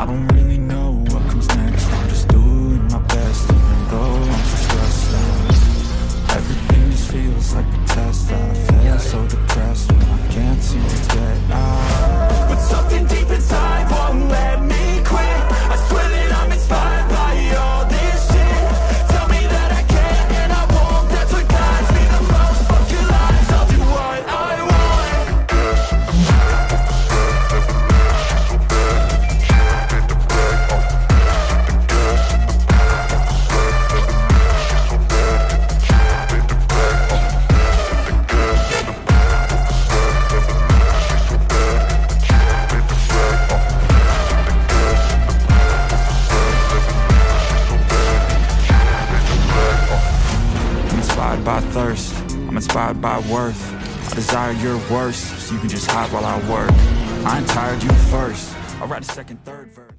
I don't inspired by thirst, I'm inspired by worth. I desire your worst, so you can just hide while I work. I ain't tired, you first. I'll write a second, third verse.